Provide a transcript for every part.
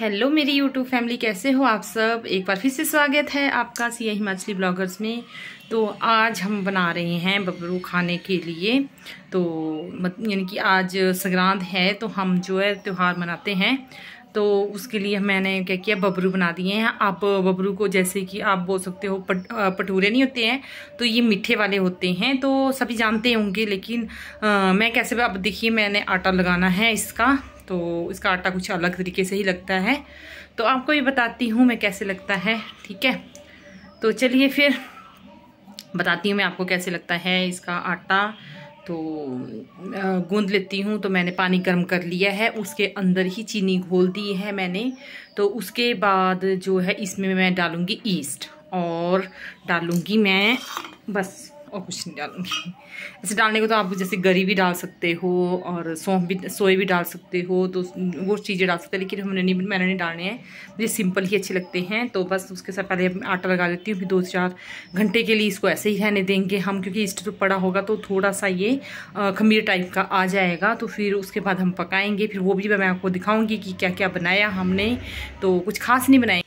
Hello मेरी YouTube family कैसे हो आप सब? एक बार फिर से स्वागत है आपका सिया हिमाचली ब्लॉगर्स में। तो आज हम बना रहे हैं बबरू खाने के लिए। तो यानी कि आज संक्रांत है तो हम जो है त्यौहार मनाते हैं। तो उसके लिए मैंने क्या किया बबरू बना दिए हैं। आप बबरू को जैसे कि आप बोल सकते हो पट पटूरे नहीं होते हैं तो ये मीठे वाले होते हैं। तो सभी जानते होंगे लेकिन आ, मैं कैसे अब देखिए मैंने आटा लगाना है इसका। तो इसका आटा कुछ अलग तरीके से ही लगता है। तो आपको ये बताती हूँ मैं कैसे लगता है, ठीक है? तो चलिए फिर बताती हूँ मैं आपको कैसे लगता है इसका आटा। तो गूंद लेती हूँ तो मैंने पानी गर्म कर लिया है, उसके अंदर ही चीनी घोल दी है मैंने। तो उसके बाद जो है इसमें मैं डालूँगी ईस्ट और डालूँगी मैं बस और कुछ नहीं डालूँगी। ऐसे डालने को तो आप जैसे गरी भी डाल सकते हो और सौंफ भी, सोए भी डाल सकते हो तो वो चीज़ें डाल सकते हैं, लेकिन हमने नहीं, मैंने नहीं डालने हैं। मुझे सिंपल ही अच्छे लगते हैं तो बस उसके साथ पहले आटा लगा देती हूँ, फिर दो चार घंटे के लिए इसको ऐसे ही रहने देंगे हम, क्योंकि इस्ट तो पड़ा होगा तो थोड़ा सा ये खमीर टाइप का आ जाएगा तो फिर उसके बाद हम पकाएँगे, फिर वो भी मैं आपको दिखाऊँगी कि क्या क्या बनाया हमने तो कुछ खास नहीं बनाए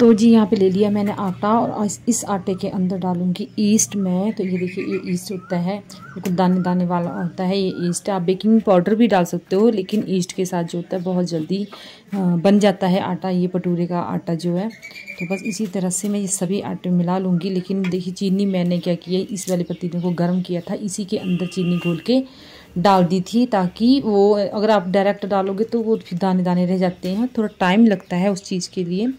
तो जी, यहाँ पे ले लिया मैंने आटा और इस आटे के अंदर डालूँगी ईस्ट में। तो ये देखिए, ये ईस्ट होता है। बिल्कुल दाने दाने वाला होता है ये ईस्ट। आप बेकिंग पाउडर भी डाल सकते हो, लेकिन ईस्ट के साथ जो होता है, बहुत जल्दी बन जाता है आटा। ये भटूरे का आटा जो है। तो बस इसी तरह से मैं ये सभी आटे मिला लूँगी। लेकिन देखिए, चीनी मैंने क्या किया, इस वाले पतीले को गर्म किया था। इसी के अंदर चीनी घोल के डाल दी थी, ताकि वो, अगर आप डायरेक्ट डालोगे तो वो फिर दाने दाने रह जाते हैं। थोड़ा टाइम लगता है उस चीज़ के लिए।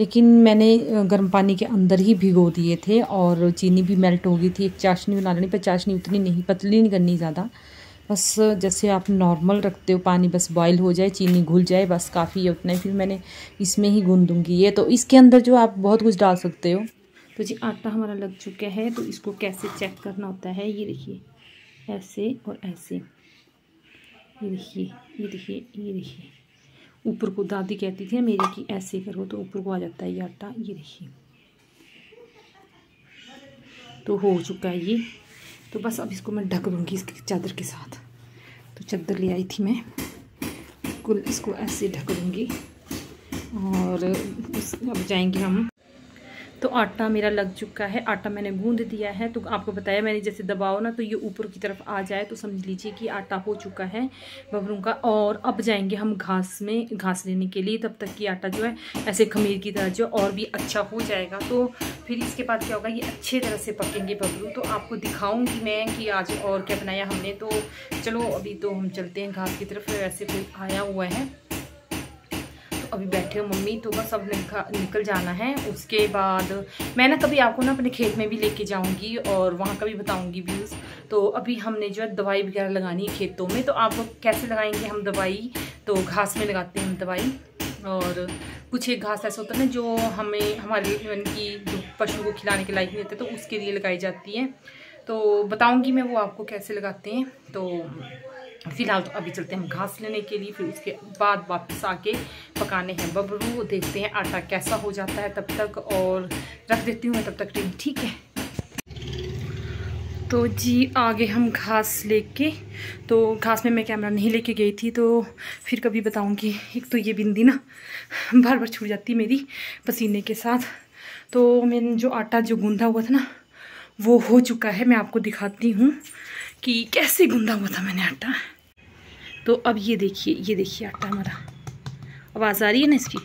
लेकिन मैंने गर्म पानी के अंदर ही भिगो दिए थे और चीनी भी मेल्ट हो गई थी। एक चाशनी बना लेनी, पर चाशनी उतनी नहीं, पतली नहीं करनी ज़्यादा। बस जैसे आप नॉर्मल रखते हो, पानी बस बॉईल हो जाए, चीनी घुल जाए, बस काफ़ी है उतना ही। फिर मैंने इसमें ही गूंद दूँगी। ये तो इसके अंदर जो आप बहुत कुछ डाल सकते हो। तो जी, आटा हमारा लग चुका है तो इसको कैसे चेक करना होता है? ये देखिए, ऐसे और ऐसे। ये देखिए ये देखिए ये देखिए। ऊपर को दादी कहती थी, मेरे की ऐसे करो तो ऊपर को आ जाता है ये आटा, ये देखिए। तो हो चुका है ये। तो बस अब इसको मैं ढक दूँगी इसकी चादर के साथ। तो चादर ले आई थी मैं। कुल इसको ऐसे ढक दूँगी। और अब जाएँगे हम। तो आटा मेरा लग चुका है, आटा मैंने गूंद दिया है। तो आपको बताया मैंने जैसे दबाओ ना तो ये ऊपर की तरफ़ आ जाए तो समझ लीजिए कि आटा हो चुका है बबरों का। और अब जाएँगे हम घास में, घास लेने के लिए, तब तक कि आटा जो है, ऐसे खमीर की तरह जो और भी अच्छा हो जाएगा। तो फिर इसके बाद क्या होगा, ये अच्छे तरह से पकेंगे बबरू। तो आपको दिखाऊँगी मैं कि आज और क्या बनाया हमने। तो चलो, अभी तो हम चलते हैं घास की तरफ़, वैसे कोई आया हुआ है। अभी बैठे हो मम्मी तो बस अब निकल जाना है। उसके बाद मैं ना कभी आपको ना अपने खेत में भी लेके जाऊँगी और वहाँ का भी बताऊँगी व्यूज़ तो अभी हमने जो है दवाई वगैरह लगानी है खेतों में। तो आप कैसे लगाएँगे हम दवाई? तो घास में लगाते हैं हम दवाई। और कुछ एक घास ऐसा होता है ना जो हमें, हमारे की, जो पशु को खिलाने के लायक नहीं होते तो उसके लिए लगाई जाती है। तो बताऊँगी मैं वो आपको कैसे लगाते हैं। तो फ़िलहाल तो अभी चलते हैं हम घास लेने के लिए, फिर उसके बाद वापस आके पकाने हैं बबरू। देखते हैं आटा कैसा हो जाता है तब तक और रख देती हूँ मैं तब तक टीम, ठीक है? तो जी, आगे हम घास लेके तो घास में मैं कैमरा नहीं लेके गई थी तो फिर कभी बताऊँगी एक तो ये बिंदी ना बार बार छूट जाती मेरी पसीने के साथ। तो मैंने जो आटा जो गूंधा हुआ था ना, वो हो चुका है, मैं आपको दिखाती हूँ। कि कैसे गूंदा हुआ था मैंने आटा? तो अब ये देखिए ये देखिए आटा हमारा। आवाज़ आ रही है ना इसकी?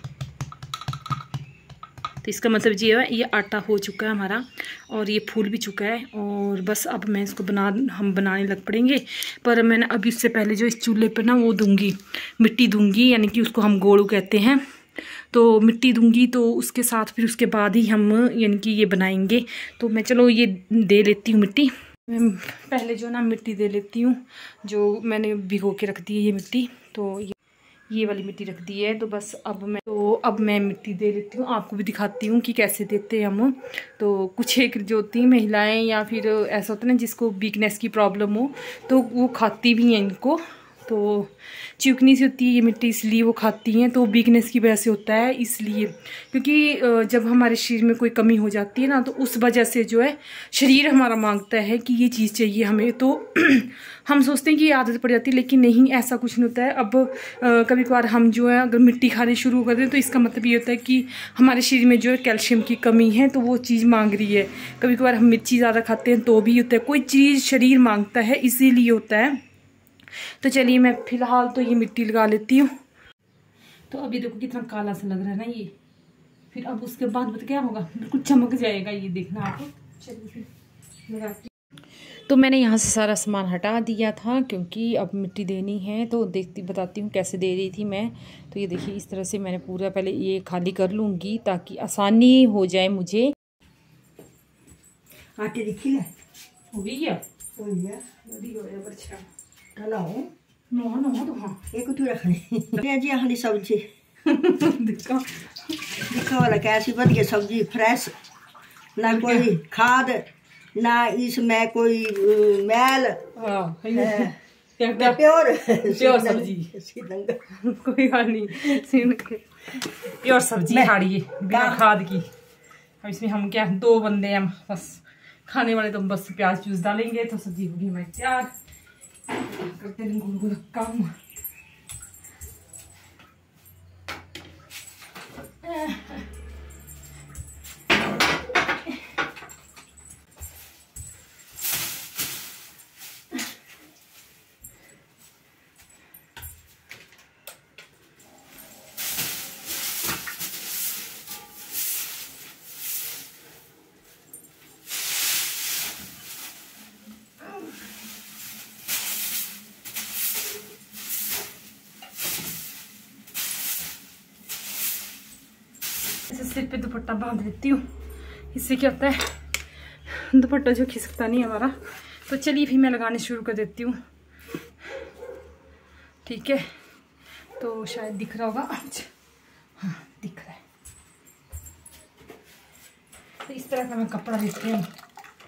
तो इसका मतलब ये है, ये आटा हो चुका है हमारा और ये फूल भी चुका है और बस अब मैं इसको बना, हम बनाने लग पड़ेंगे। पर मैंने अभी इससे पहले जो इस चूल्हे पर ना वो दूँगी, मिट्टी दूँगी, यानी कि उसको हम गोड़ू कहते हैं। तो मिट्टी दूँगी तो उसके साथ फिर उसके बाद ही हम, यानी कि ये बनाएँगे। तो मैं, चलो ये दे लेती हूँ मिट्टी। मैं पहले जो ना मिट्टी दे लेती हूँ, जो मैंने भिगो के रख दी है ये मिट्टी तो ये ये वाली मिट्टी रख दी है। तो बस अब मैं तो अब मैं मिट्टी दे लेती हूँ। आपको भी दिखाती हूँ कि कैसे देते हैं हम। तो कुछ एक जो होती हैं महिलाएँ या फिर ऐसा होता है ना जिसको वीकनेस की प्रॉब्लम हो तो वो खाती भी हैं इनको। तो चिकनी सी होती है ये मिट्टी इसलिए वो खाती हैं तो वीकनेस की वजह से होता है, इसलिए। क्योंकि जब हमारे शरीर में कोई कमी हो जाती है ना तो उस वजह से जो है, शरीर हमारा माँगता है कि ये चीज़ चाहिए हमें। तो हम सोचते हैं कि आदत पड़ जाती है, लेकिन नहीं, ऐसा कुछ नहीं होता है। अब कभी कभार हम जो है, अगर मिट्टी खानी शुरू कर दें तो इसका मतलब ये होता है कि हमारे शरीर में जो है, कैल्शियम की कमी है तो वो चीज़ मांग रही है। कभी कभार हम मिर्ची ज़्यादा खाते हैं तो भी होता है। कोई चीज़ शरीर माँगता है, इसीलिए होता है। तो चलिए मैं फ़िलहाल तो ये मिट्टी लगा लेती हूँ। तो अभी देखो कितना काला सा लग रहा है ना ये। फिर अब उसके बाद बता क्या होगा? बिल्कुल चमक जाएगा ये देखना आपको चलिए फिर लगाती तो मैंने यहाँ से सारा सामान हटा दिया था क्योंकि अब मिट्टी देनी है। तो देखती बताती हूँ कैसे दे रही थी मैं। तो ये देखिए इस तरह से मैंने पूरा पहले ये खाली कर लूँगी ताकि आसानी हो जाए मुझे। आटे दिखी हो? गई है हो गया हेलो नो नो तो हाँ एक तू रखनी जी सब्ज़ी दिखा दिखा वाला कैसी बढ़िया सब्ज़ी फ्रेश ना कोई खाद ना इसमें कोई मैल प्योर प्योर सब्ज़ी कोई बात नहीं प्योर सब्ज़ी खाड़ी है बिना खाद की अब इसमें हम क्या दो बंदे हैं बस खाने वाले तो बस प्याज व्यूज़ डालेंगे तो सब्ज़ी होगी हमारी तैयार करते हैं काम ऐसे सिर पे दुपट्टा बाँध लेती हूँ। इससे क्या होता है? दुपट्टा जो खिसकता नहीं हमारा। तो चलिए फिर मैं लगाने शुरू कर देती हूँ। ठीक है? तो शायद दिख रहा होगा अच्छा हाँ दिख रहा है। तो इस तरह का मैं कपड़ा लेती हूँ।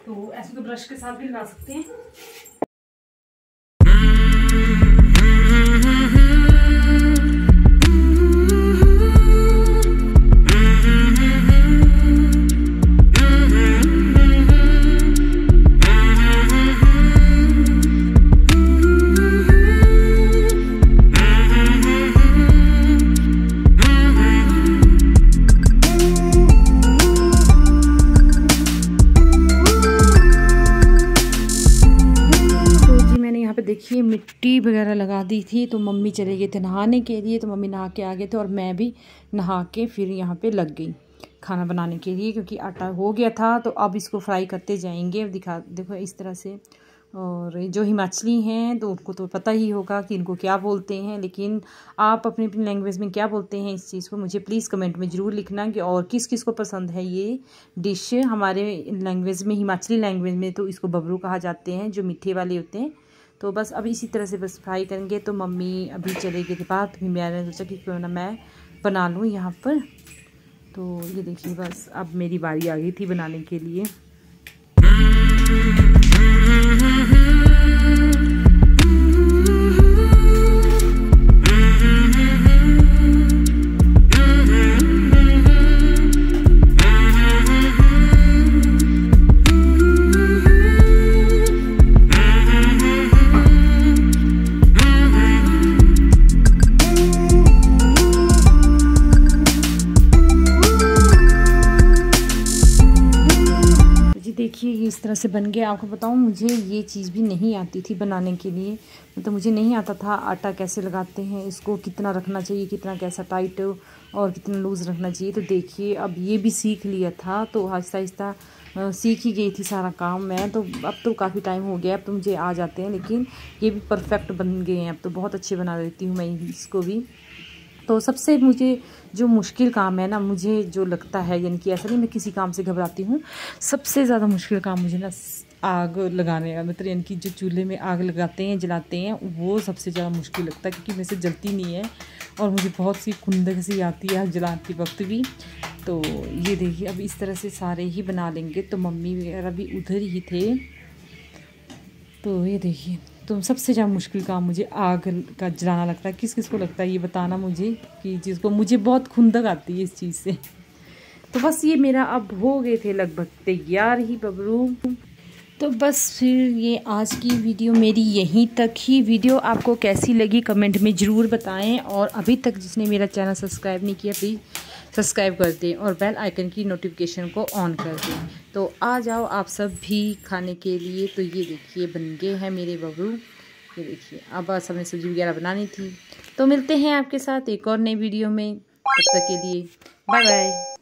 तो ऐसे तो ब्रश के साथ भी लगा सकते हैं। देखिए वगैरह लगा दी थी तो मम्मी चले गए थे नहाने के लिए तो मम्मी नहा के आ गए थे और मैं भी नहा के फिर यहाँ पे लग गई खाना बनाने के लिए, क्योंकि आटा हो गया था तो अब इसको फ्राई करते जाएँगे। दिखा, देखो इस तरह से, और जो हिमाचली हैं तो उनको तो पता ही होगा कि इनको क्या बोलते हैं, लेकिन आप अपनी अपनी लैंग्वेज में क्या बोलते हैं इस चीज़ को मुझे प्लीज़ कमेंट में ज़रूर लिखना कि और किस किस को पसंद है ये डिश हमारे लैंग्वेज में, हिमाचली लैंग्वेज में तो इसको बबरू कहा जाते हैं, जो मीठे वाले होते हैं। तो बस अब इसी तरह से बस फ्राई करेंगे। तो मम्मी अभी चले गए थे बात तो मैंने सोचा कि क्यों ना मैं बना लूँ यहाँ पर। तो ये देखिए बस, अब मेरी बारी आ गई थी बनाने के लिए। इस तरह से बन गया। आपको बताऊँ, मुझे ये चीज़ भी नहीं आती थी बनाने के लिए। मतलब मुझे नहीं आता था आटा कैसे लगाते हैं, इसको कितना रखना चाहिए, कितना कैसा टाइट और कितना लूज़ रखना चाहिए। तो देखिए, अब ये भी सीख लिया था तो आहिस्ता आहिस्ता सीख ही गई थी सारा काम मैं। तो अब तो काफ़ी टाइम हो गया, अब तो मुझे आ जाते हैं, लेकिन ये भी परफेक्ट बन गए हैं। अब तो बहुत अच्छे बना देती हूँ मैं इसको भी। तो सबसे मुझे जो मुश्किल काम है ना, मुझे जो लगता है, यानी कि ऐसा नहीं मैं किसी काम से घबराती हूँ, सबसे ज़्यादा मुश्किल काम मुझे ना आग लगाने का मतलब यानी कि जो चूल्हे में आग लगाते हैं, जलाते हैं, वो सबसे ज़्यादा मुश्किल लगता है क्योंकि मेरे से जलती नहीं है और मुझे बहुत सी खुंदक सी आती है जलाते वक्त भी। तो ये देखिए, अब इस तरह से सारे ही बना लेंगे तो मम्मी वगैरह भी उधर ही थे। तो ये देखिए। तो सबसे ज़्यादा मुश्किल काम मुझे आग का जलाना लगता है। किस किस को लगता है? ये बताना मुझे कि जिसको मुझे बहुत खुंदक आती है इस चीज़ से। तो बस ये मेरा अब हो गए थे लगभग तैयार ही बबरू। तो बस फिर ये आज की वीडियो मेरी यहीं तक ही। वीडियो आपको कैसी लगी कमेंट में ज़रूर बताएँ और अभी तक जिसने मेरा चैनल सब्सक्राइब नहीं किया प्लीज़ सब्सक्राइब कर दें और बेल आइकन की नोटिफिकेशन को ऑन कर दें। तो आ जाओ आप सब भी खाने के लिए। तो ये देखिए, बन गए हैं मेरे बबरू ये देखिए, अब बस हमें सब्ज़ी वगैरह बनानी थी। तो मिलते हैं आपके साथ एक और नई वीडियो में। तब तक के लिए बाय बाय